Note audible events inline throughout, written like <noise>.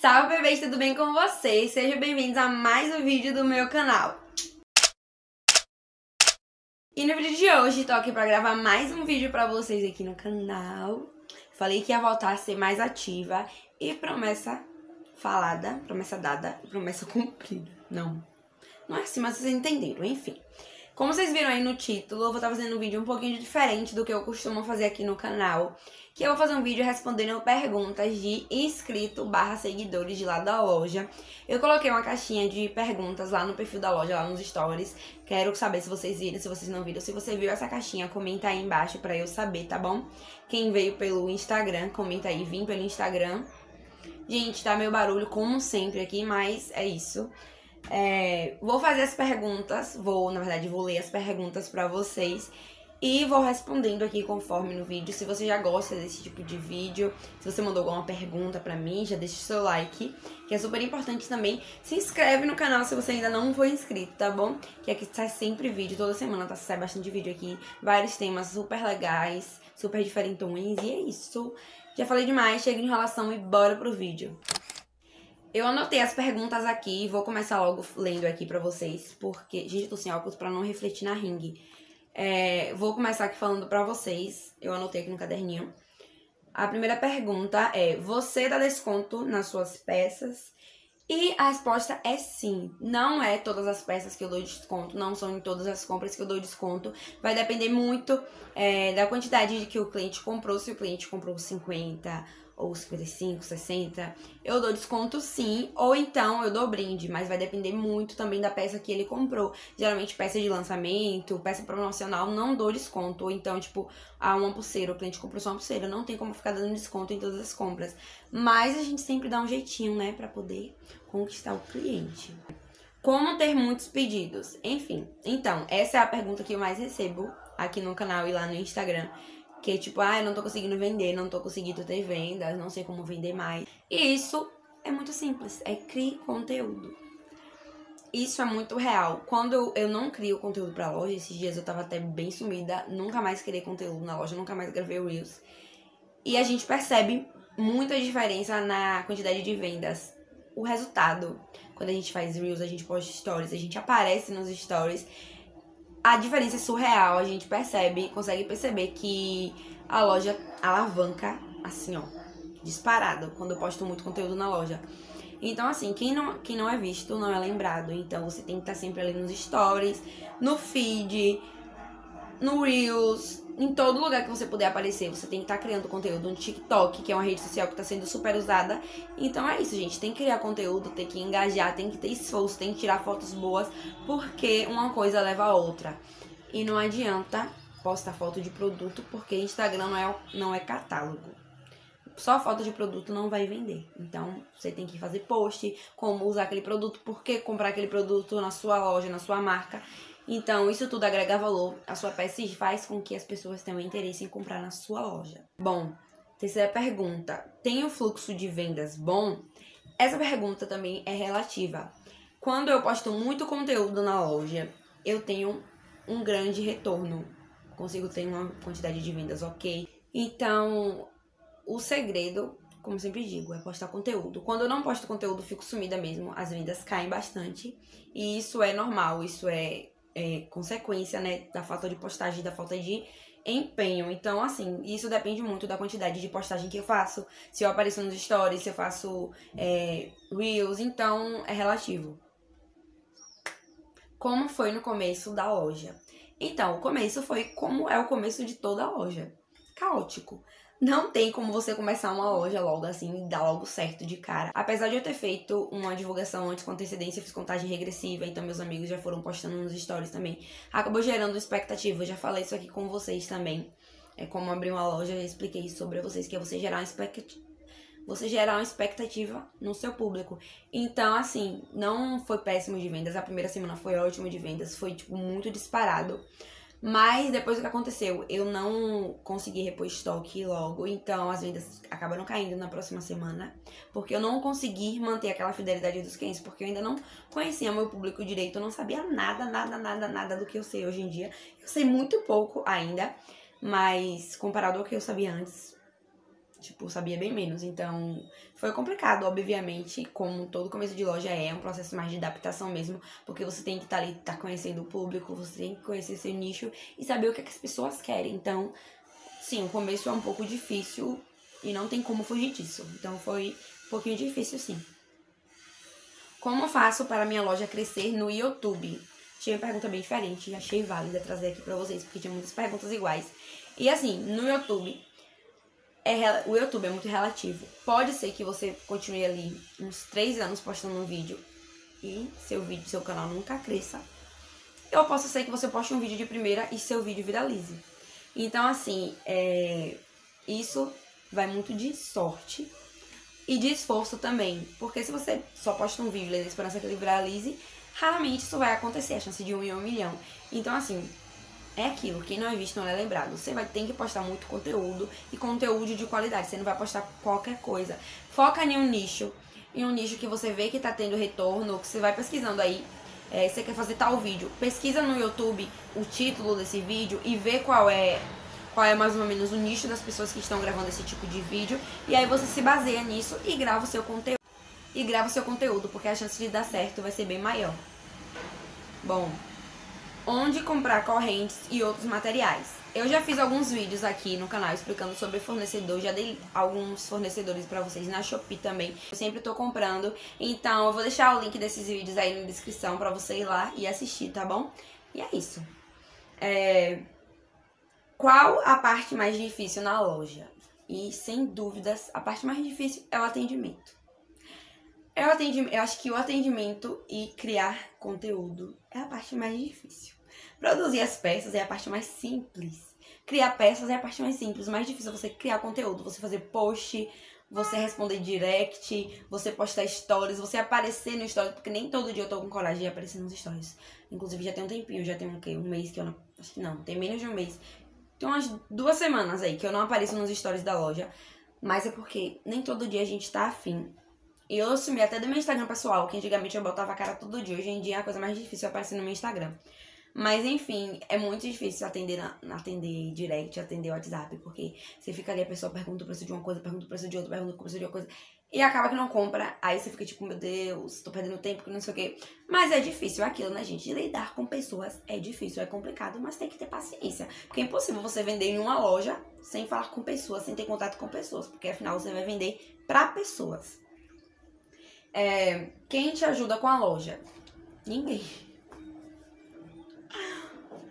Salve bebês, tudo bem com vocês? Sejam bem-vindos a mais um vídeo do meu canal. E no vídeo de hoje tô aqui pra gravar mais um vídeo pra vocês aqui no canal. Falei que ia voltar a ser mais ativa e promessa falada, promessa dada promessa <laughs> cumprida. Não, não é assim, mas vocês entenderam, enfim. Como vocês viram aí no título, eu vou estar fazendo um vídeo um pouquinho diferente do que eu costumo fazer aqui no canal. Que eu vou fazer um vídeo respondendo perguntas de inscrito barra seguidores de lá da loja. Eu coloquei uma caixinha de perguntas lá no perfil da loja, lá nos stories. Quero saber se vocês viram, se vocês não viram. Se você viu essa caixinha, comenta aí embaixo pra eu saber, tá bom? Quem veio pelo Instagram, comenta aí, vim pelo Instagram. Gente, tá meio barulho como sempre aqui, mas é isso. É, vou fazer as perguntas, vou, na verdade, vou ler as perguntas para vocês e vou respondendo aqui conforme no vídeo. Se você já gosta desse tipo de vídeo, se você mandou alguma pergunta para mim, já deixa o seu like, que é super importante também. Se inscreve no canal se você ainda não foi inscrito, tá bom? Que aqui sai sempre vídeo, toda semana tá sai bastante vídeo aqui, vários temas super legais, super diferentões, e é isso. Já falei demais, chega de enrolação e bora pro vídeo. Eu anotei as perguntas aqui e vou começar logo lendo aqui pra vocês, porque, gente, tô sem óculos pra não refletir na ringue. É, vou começar aqui falando pra vocês, eu anotei aqui no caderninho. A primeira pergunta é: Você dá desconto nas suas peças? E a resposta é sim. Não é todas as peças que eu dou desconto, não são em todas as compras que eu dou desconto. Vai depender muito é, da quantidade que o cliente comprou. Se o cliente comprou 50 ou 55, 60, eu dou desconto sim, ou então eu dou brinde, mas vai depender muito também da peça que ele comprou. Geralmente peça de lançamento, peça promocional, não dou desconto, ou então tipo, ah, uma pulseira, o cliente comprou só uma pulseira, não tem como ficar dando desconto em todas as compras. Mas a gente sempre dá um jeitinho, né, para poder conquistar o cliente. Como ter muitos pedidos? Enfim, então, essa é a pergunta que eu mais recebo aqui no canal e lá no Instagram. Que tipo, ah, eu não tô conseguindo vender, não tô conseguindo ter vendas, não sei como vender mais. E isso é muito simples, é criar conteúdo. Isso é muito real. Quando eu não crio conteúdo pra loja, esses dias eu tava até bem sumida, nunca mais criei conteúdo na loja, nunca mais gravei Reels. E a gente percebe muita diferença na quantidade de vendas. O resultado, quando a gente faz Reels, a gente posta stories, a gente aparece nos stories a diferença é surreal, a gente percebe, consegue perceber que a loja alavanca assim, ó, disparado quando eu posto muito conteúdo na loja. Então, assim, quem não, quem não é visto não é lembrado. Então, você tem que estar sempre ali nos stories, no feed, no Reels, em todo lugar que você puder aparecer, você tem que estar tá criando conteúdo no TikTok, que é uma rede social que está sendo super usada. Então é isso, gente. Tem que criar conteúdo, tem que engajar, tem que ter esforço, tem que tirar fotos boas, porque uma coisa leva a outra. E não adianta postar foto de produto, porque Instagram não é, não é catálogo. Só foto de produto não vai vender. Então, você tem que fazer post, como usar aquele produto, por que comprar aquele produto na sua loja, na sua marca. Então, isso tudo agrega valor à sua peça e faz com que as pessoas tenham interesse em comprar na sua loja. Bom, terceira pergunta: tem o fluxo de vendas bom? Essa pergunta também é relativa. Quando eu posto muito conteúdo na loja, eu tenho um grande retorno. Consigo ter uma quantidade de vendas ok. Então, o segredo, como sempre digo, é postar conteúdo. Quando eu não posto conteúdo, fico sumida mesmo. As vendas caem bastante. E isso é normal, isso é é, consequência, né, da falta de postagem, da falta de empenho. Então, assim, isso depende muito da quantidade de postagem que eu faço. Se eu apareço nos stories, se eu faço é, reels, então é relativo. Como foi no começo da loja? Então, o começo foi como é o começo de toda a loja. Caótico. Não tem como você começar uma loja logo assim e dar logo certo de cara. Apesar de eu ter feito uma divulgação antes com antecedência, fiz contagem regressiva, então meus amigos já foram postando nos stories também. Acabou gerando expectativa, eu já falei isso aqui com vocês também. É como abrir uma loja, eu expliquei sobre a vocês, que é você gerar uma expectativa você gerar uma expectativa no seu público. Então, assim, não foi péssimo de vendas. A primeira semana foi ótima de vendas, foi, tipo, muito disparado. Mas depois do que aconteceu, eu não consegui repor estoque logo, então as vendas acabaram caindo na próxima semana, porque eu não consegui manter aquela fidelidade dos clientes, porque eu ainda não conhecia meu público direito, eu não sabia nada, nada, nada, nada do que eu sei hoje em dia. Eu sei muito pouco ainda, mas comparado ao que eu sabia antes, Tipo, sabia bem menos. Então, foi complicado, obviamente, como todo começo de loja é, é um processo mais de adaptação mesmo, porque você tem que estar tá ali, estar tá conhecendo o público, você tem que conhecer seu nicho e saber o que, é que as pessoas querem. Então, sim, o começo é um pouco difícil e não tem como fugir disso. Então, foi um pouquinho difícil, sim. Como faço para minha loja crescer no YouTube? Tinha uma pergunta bem diferente, achei válida trazer aqui para vocês, porque tinha muitas perguntas iguais. E assim, no YouTube, é, o YouTube é muito relativo. Pode ser que você continue ali uns três anos postando um vídeo e seu vídeo, seu canal nunca cresça. Ou possa ser que você poste um vídeo de primeira e seu vídeo viralize. Então, assim, é, isso vai muito de sorte e de esforço também. Porque se você só posta um vídeo e esperança que ele viralize, raramente isso vai acontecer, a chance de um em um milhão. Então, assim, é aquilo, quem não é visto não é lembrado. Você vai ter que postar muito conteúdo e conteúdo de qualidade. Você não vai postar qualquer coisa. Foca em um nicho, em um nicho que você vê que tá tendo retorno, que você vai pesquisando aí. É, você quer fazer tal vídeo, pesquisa no YouTube o título desse vídeo e vê qual é qual é mais ou menos o nicho das pessoas que estão gravando esse tipo de vídeo e aí você se baseia nisso e grava o seu conteúdo e grava o seu conteúdo porque a chance de dar certo vai ser bem maior. Bom, onde comprar correntes e outros materiais. Eu já fiz alguns vídeos aqui no canal explicando sobre fornecedor, já dei alguns fornecedores para vocês na Shopee também. Eu sempre tô comprando, então eu vou deixar o link desses vídeos aí na descrição para você ir lá e assistir, tá bom? E é isso. É... Qual a parte mais difícil na loja? E sem dúvidas, a parte mais difícil é o atendimento. É o atendimento, eu acho que o atendimento e criar conteúdo é a parte mais difícil. Produzir as peças é a parte mais simples. Criar peças é a parte mais simples. O mais difícil é você criar conteúdo, você fazer post, você responder direct, você postar stories, você aparecer no stories, porque nem todo dia eu tô com coragem de aparecer nos stories. Inclusive já tem um tempinho, já tem um, um mês que eu não. Acho que não, tem menos de um mês. Tem umas duas semanas aí que eu não apareço nos stories da loja. Mas é porque nem todo dia a gente tá afim. E eu assumi até do meu Instagram pessoal, que antigamente eu botava a cara todo dia. Hoje em dia é a coisa mais difícil aparecer no meu Instagram. Mas enfim, é muito difícil atender, atender direct, atender WhatsApp, porque você fica ali, a pessoa pergunta o preço de uma coisa, pergunta o preço de outra, pergunta o preço de outra coisa, e acaba que não compra, aí você fica tipo, meu Deus, tô perdendo tempo, que não sei o quê. Mas é difícil aquilo, né, gente? Lidar com pessoas é difícil, é complicado, mas tem que ter paciência. Porque é impossível você vender em uma loja sem falar com pessoas, sem ter contato com pessoas, porque afinal você vai vender para pessoas. É, quem te ajuda com a loja? Ninguém.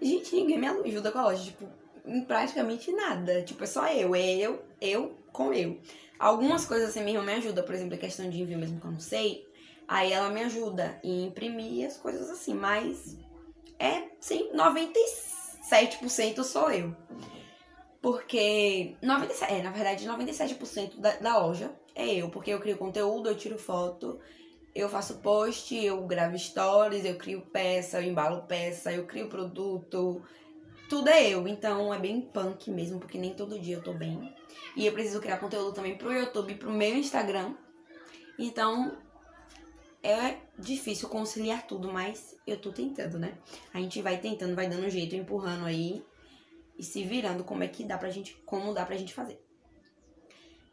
Gente, ninguém me ajuda com a loja. Tipo, em praticamente nada. Tipo, é só eu. É eu, eu com eu. Algumas coisas assim, irmã me ajuda. Por exemplo, a questão de envio mesmo que eu não sei. Aí ela me ajuda em imprimir as coisas assim. Mas é, sim, 97% sou eu. Porque 97, é, na verdade, 97% da, da loja é eu. Porque eu crio conteúdo, eu tiro foto eu faço post, eu gravo stories, eu crio peça, eu embalo peça, eu crio produto. Tudo é eu, então é bem punk mesmo, porque nem todo dia eu tô bem. E eu preciso criar conteúdo também pro YouTube, pro meu Instagram. Então é difícil conciliar tudo, mas eu tô tentando, né? A gente vai tentando, vai dando um jeito, empurrando aí e se virando como é que dá pra gente, como dá pra gente fazer.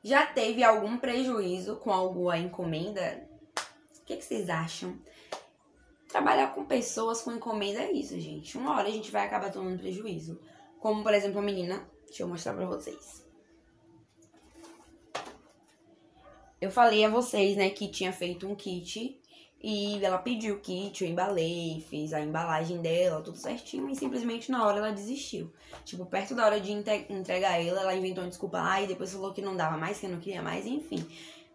Já teve algum prejuízo com alguma encomenda? O que, que vocês acham? Trabalhar com pessoas com encomenda é isso, gente. Uma hora a gente vai acabar tomando prejuízo. Como, por exemplo, a menina. Deixa eu mostrar pra vocês. Eu falei a vocês, né, que tinha feito um kit. E ela pediu o kit, eu embalei, fiz a embalagem dela, tudo certinho. E simplesmente na hora ela desistiu. Tipo, perto da hora de entregar ela, ela inventou uma desculpa lá e depois falou que não dava mais, que não queria mais, enfim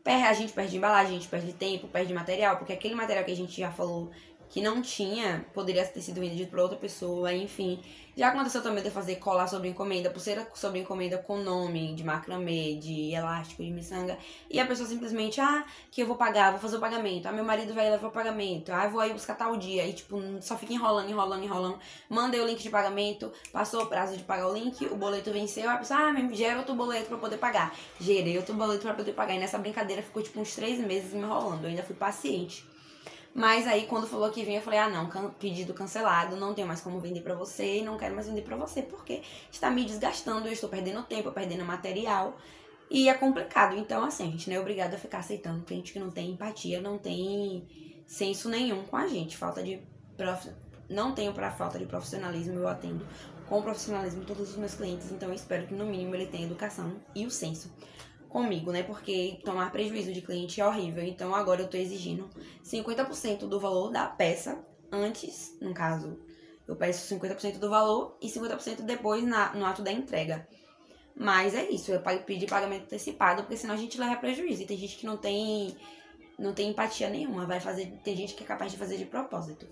a gente perde embalagem, a gente perde tempo, perde material, porque aquele material que a gente já falou que não tinha, poderia ter sido vendido para outra pessoa, enfim. Já aconteceu também de fazer colar sobre encomenda, pulseira sobre encomenda com nome, de macramê, de elástico, de miçanga, e a pessoa simplesmente, ah, que eu vou pagar, vou fazer o pagamento, ah, meu marido vai levar o pagamento, ah, eu vou aí buscar tal dia, e tipo, só fica enrolando, enrolando, enrolando. Mandei o link de pagamento, passou o prazo de pagar o link, o boleto venceu, a pessoa, ah, gera outro boleto pra poder pagar. Gerei outro boleto pra poder pagar, e nessa brincadeira ficou tipo uns três meses me enrolando, eu ainda fui paciente. Mas aí quando falou que vinha, eu falei: "Ah, não, can pedido cancelado, não tenho mais como vender para você, não quero mais vender para você porque está me desgastando, eu estou perdendo tempo, perdendo material". E é complicado. Então, assim, a gente não é obrigado a ficar aceitando cliente que não tem empatia, não tem senso nenhum com a gente. Falta de prof... Não tenho para falta de profissionalismo, eu atendo com profissionalismo todos os meus clientes. Então, eu espero que no mínimo ele tenha educação e o senso comigo, né? Porque tomar prejuízo de cliente é horrível. Então, agora eu tô exigindo 50% do valor da peça antes, no caso, eu peço 50% do valor e 50% depois na, no ato da entrega. Mas é isso, eu pedi pagamento antecipado, porque senão a gente leva prejuízo. E tem gente que não tem, não tem empatia nenhuma, vai fazer. Tem gente que é capaz de fazer de propósito.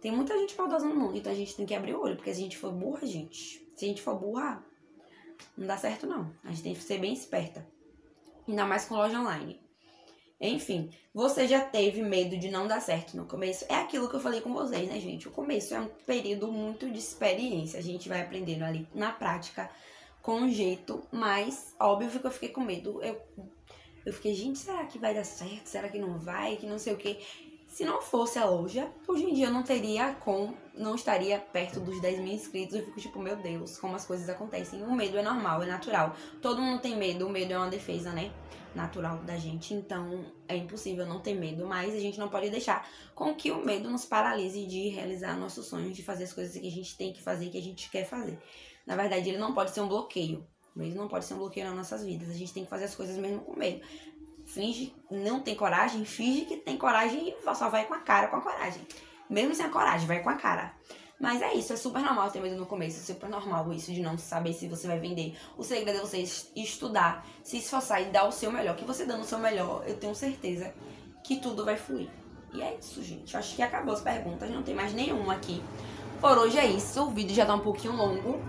Tem muita gente maldosa no mundo, então a gente tem que abrir o olho, porque se a gente for burra, gente, se a gente for burra, não dá certo não. A gente tem que ser bem esperta. Ainda mais com loja online. Enfim, você já teve medo de não dar certo no começo? É aquilo que eu falei com vocês, né, gente? O começo é um período muito de experiência. A gente vai aprendendo ali na prática, com jeito, mas óbvio que eu fiquei com medo. Eu, eu fiquei, gente, será que vai dar certo? Será que não vai? Que não sei o quê. Se não fosse a loja, hoje em dia eu não teria com, não estaria perto dos 10 mil inscritos. Eu fico tipo, meu Deus, como as coisas acontecem. O medo é normal, é natural. Todo mundo tem medo, o medo é uma defesa, né? Natural da gente. Então é impossível não ter medo, mas a gente não pode deixar com que o medo nos paralise de realizar nossos sonhos, de fazer as coisas que a gente tem que fazer, que a gente quer fazer. Na verdade, ele não pode ser um bloqueio. Ele não pode ser um bloqueio nas nossas vidas. A gente tem que fazer as coisas mesmo com medo finge não tem coragem, finge que tem coragem e só vai com a cara com a coragem. Mesmo sem a coragem, vai com a cara. Mas é isso, é super normal ter medo no começo, é super normal isso de não saber se você vai vender. O segredo é você estudar, se esforçar e dar o seu melhor. Que você dando o seu melhor, eu tenho certeza que tudo vai fluir. E é isso, gente. Eu acho que acabou as perguntas, não tem mais nenhuma aqui. Por hoje é isso, o vídeo já tá um pouquinho longo.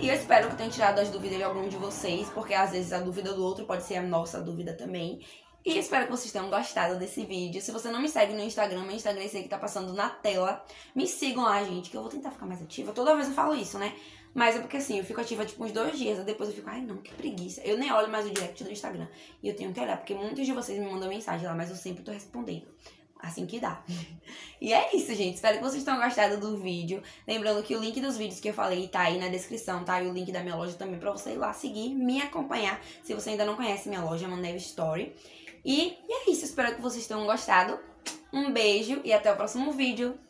E eu espero que tenha tirado as dúvidas de algum de vocês, porque às vezes a dúvida do outro pode ser a nossa dúvida também. E espero que vocês tenham gostado desse vídeo. Se você não me segue no Instagram, meu Instagram é esse aí que tá passando na tela. Me sigam lá, gente, que eu vou tentar ficar mais ativa. Toda vez eu falo isso, né? Mas é porque assim, eu fico ativa tipo uns dois dias, depois eu fico, ai não, que preguiça. Eu nem olho mais o direct do Instagram. E eu tenho que olhar, porque muitos de vocês me mandam mensagem lá, mas eu sempre tô respondendo assim que dá. e é isso, gente. Espero que vocês tenham gostado do vídeo. Lembrando que o link dos vídeos que eu falei tá aí na descrição, tá? E o link da minha loja também pra você ir lá seguir, me acompanhar. Se você ainda não conhece minha loja, Manev Story. E, e é isso. Espero que vocês tenham gostado. Um beijo e até o próximo vídeo.